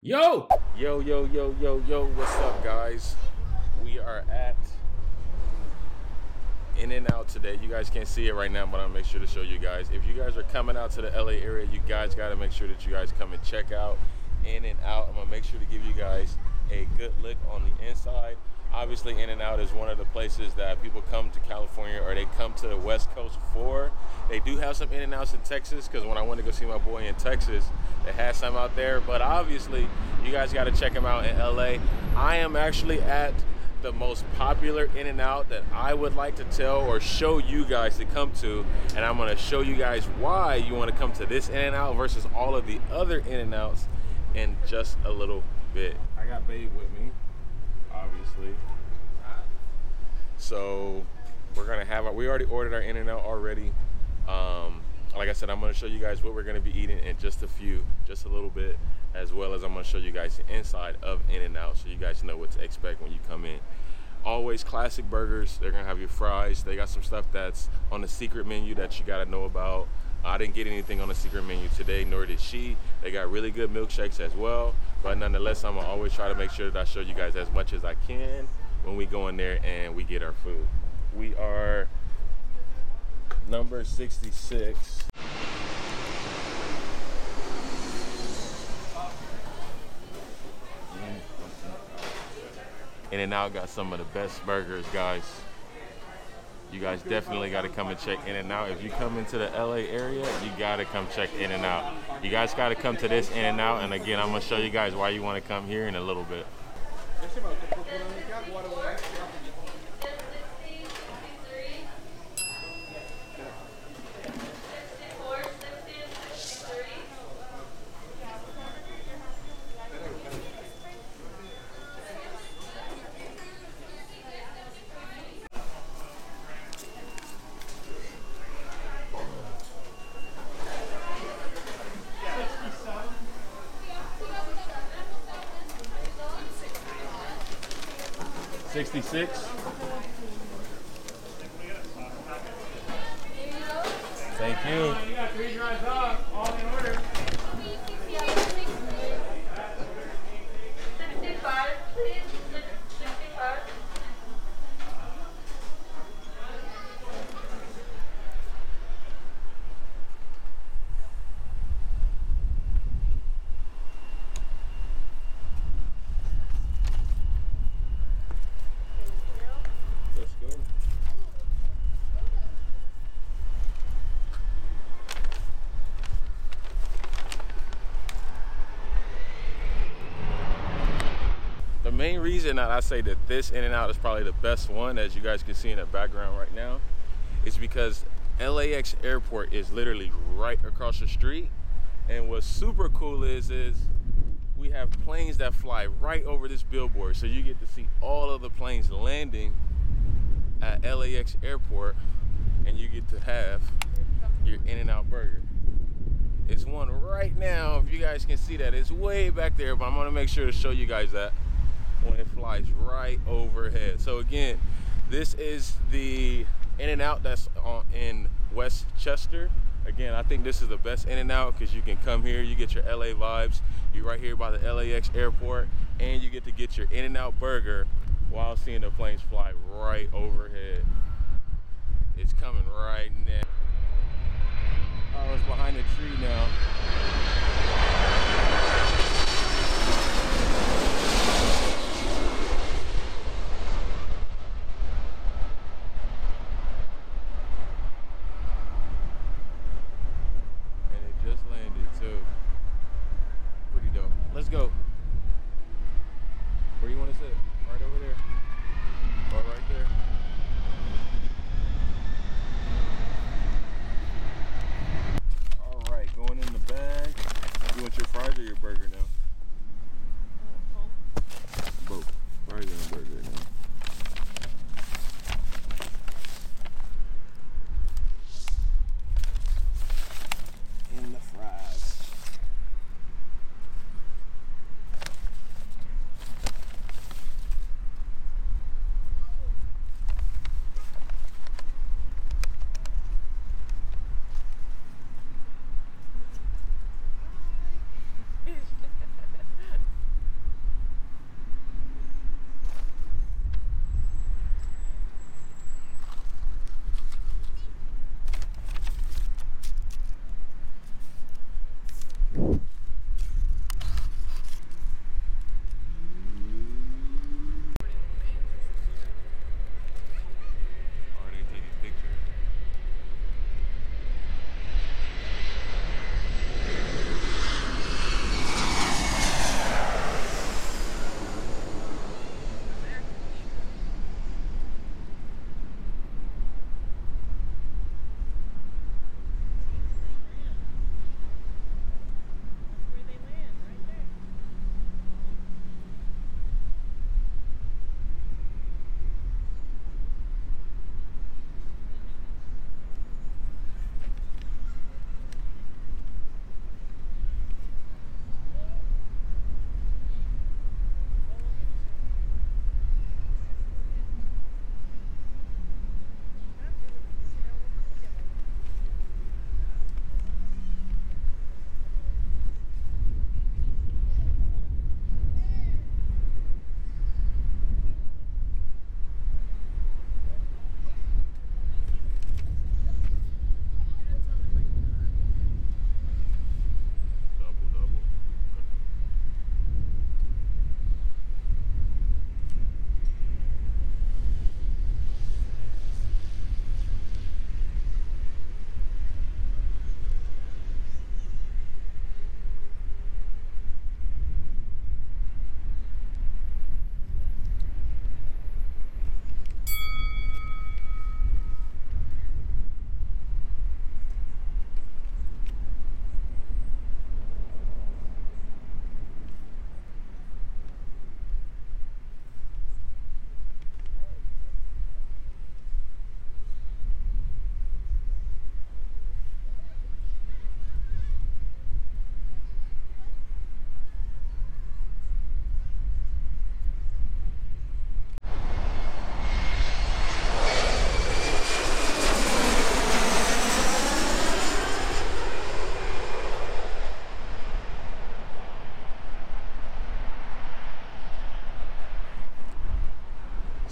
Yo! Yo, yo, yo, yo, yo, what's up, guys? We are at In and Out today. You guys can't see it right now, but I'll make sure to show you guys. If you guys are coming out to the LA area, you guys got to make sure that you guys come and check out In and Out. I'm to make sure to give you guys a good look on the inside. Obviously, In and Out is one of the places that people come to California or they come to the West Coast for. They do have some In and Outs in Texas because when I went to go see my boy in Texas, they had some out there. But obviously, you guys got to check them out in LA. I am actually at the most popular In and Out that I would like to tell or show you guys to come to, and I'm going to show you guys why you want to come to this In and Out versus all of the other In and Outs in just a little bit. I got Babe with me, obviously. So we're gonna have our, we already ordered our In and Out already. Um, like I said, I'm gonna show you guys what we're gonna be eating in just a few, just a little bit, as well as I'm gonna show you guys the inside of In and Out so you guys know what to expect when you come in. Always classic burgers. They're gonna have your fries. They got some stuff that's on the secret menu that you gotta know about. I didn't get anything on the secret menu today, nor did she. They got really good milkshakes as well. But nonetheless, I'm gonna always try to make sure that I show you guys as much as I can when we go in there and we get our food. We are number 66. Mm, in and Out got some of the best burgers, guys. You guys definitely got to come and check In and Out. If you come into the LA area, you got to come check In and Out. You guys got to come to this In and Out. And again, I'm going to show you guys why you want to come here in a little bit. Sixty-six. Thank you. You got three dries off, all in order. Sixty-five, please. Sixty-five. Let's go. The main reason that I say that this In and Out is probably the best one, as you guys can see in the background right now, is because LAX airport is literally right across the street. And what's super cool is is we have planes that fly right over this billboard. So you get to see all of the planes landing at LAX airport and you get to have your In and Out burger. It's one right now, if you guys can see that. It's way back there, but I'm gonna make sure to show you guys that when it flies right overhead. So again, this is the In and Out that's on, in Westchester. Again, I think this is the best In and Out because you can come here, you get your LA vibes. You're right here by the LAX airport, and you get to get your In and Out burger while seeing the planes fly right overhead. It's coming right now. Oh, it's behind the tree now.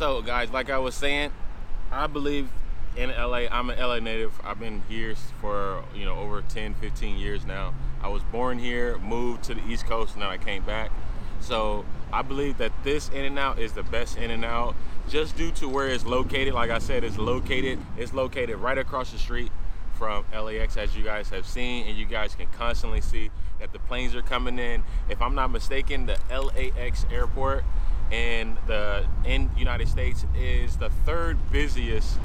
So, guys, like I was saying, I believe in LA. I'm an LA native. I've been here for, you know, over 10, 15 years now. I was born here, moved to the East Coast, and then I came back. So, I believe that this In and Out is the best In and Out just due to where it's located. Like I said, it's located it's located right across the street from LAX as you guys have seen and you guys can constantly see that the planes are coming in. If I'm not mistaken, the LAX airport in the in United States is the third busiest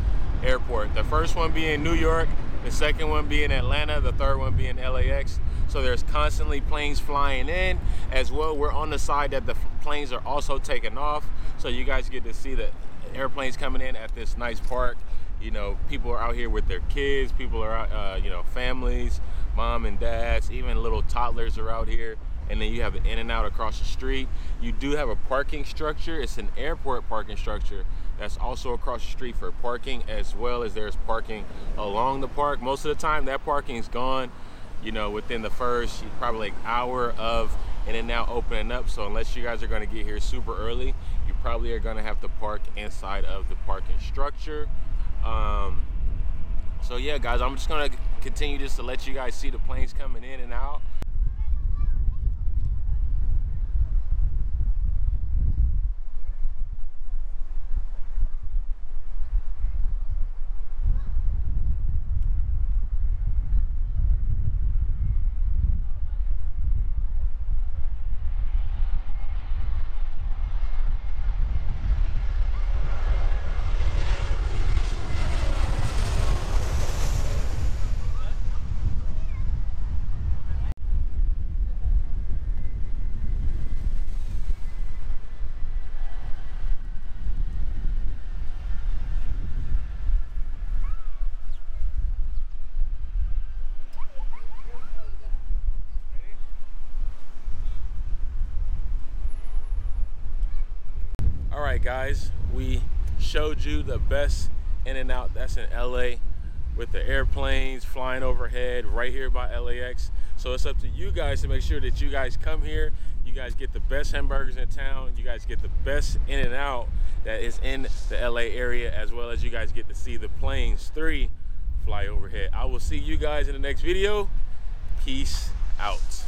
airport. The first one being New York, the second one being Atlanta, the third one being LAX. So there's constantly planes flying in as well. We're on the side that the planes are also taking off. So you guys get to see the airplanes coming in at this nice park. You know, people are out here with their kids, people are out, uh, you know, families, mom and dads, even little toddlers are out here. And then you have an in and out across the street. You do have a parking structure. It's an airport parking structure that's also across the street for parking as well as there's parking along the park. Most of the time that parking is gone, you know, within the first probably like hour of in and out opening up. So unless you guys are gonna get here super early, you probably are gonna have to park inside of the parking structure. Um, so yeah, guys, I'm just gonna continue just to let you guys see the planes coming in and out. Guys, we showed you the best in and out that's in LA with the airplanes flying overhead right here by LAX. So it's up to you guys to make sure that you guys come here, you guys get the best hamburgers in town, you guys get the best in and out that is in the LA area, as well as you guys get to see the planes three fly overhead. I will see you guys in the next video. Peace out.